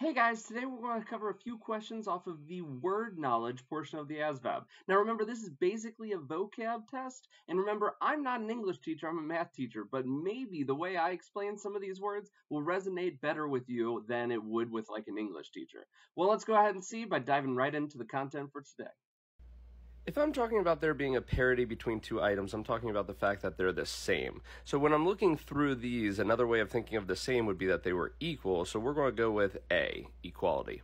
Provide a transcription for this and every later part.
Hey guys, today we're going to cover a few questions off of the word knowledge portion of the ASVAB. Now remember, this is basically a vocab test, and remember, I'm not an English teacher, I'm a math teacher, but maybe the way I explain some of these words will resonate better with you than it would with like an English teacher. Well, let's go ahead and see by diving right into the content for today. If I'm talking about there being a parity between two items, I'm talking about the fact that they're the same. So when I'm looking through these, another way of thinking of the same would be that they were equal. So we're going to go with A, equality.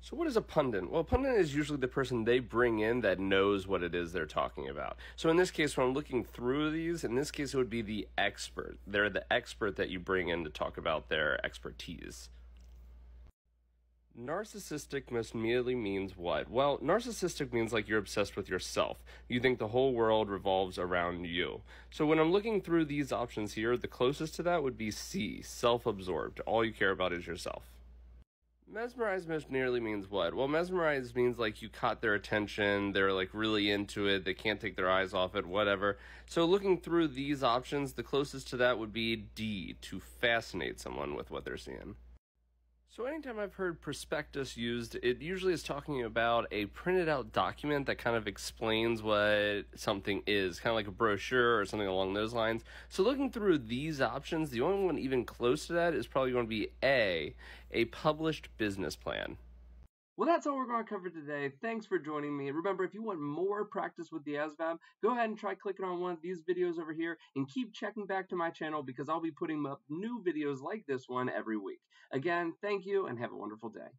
So what is a pundit? Well, a pundit is usually the person they bring in that knows what it is they're talking about. So in this case, when I'm looking through these, in this case, it would be the expert. They're the expert that you bring in to talk about their expertise. Narcissistic most merely means what? Well, narcissistic means like you're obsessed with yourself. You think the whole world revolves around you. So when I'm looking through these options here, the closest to that would be C, self absorbed. All you care about is yourself. Mesmerized most nearly means what? Well, mesmerized means like you caught their attention, they're like really into it, they can't take their eyes off it, whatever. So looking through these options, the closest to that would be D, to fascinate someone with what they're seeing. So, anytime I've heard prospectus used, it usually is talking about a printed out document that kind of explains what something is, kind of like a brochure or something along those lines. So, looking through these options, the only one even close to that is probably going to be A, a published business plan. Well, that's all we're going to cover today. Thanks for joining me. Remember, if you want more practice with the ASVAB, go ahead and try clicking on one of these videos over here and keep checking back to my channel because I'll be putting up new videos like this one every week. Again, thank you and have a wonderful day.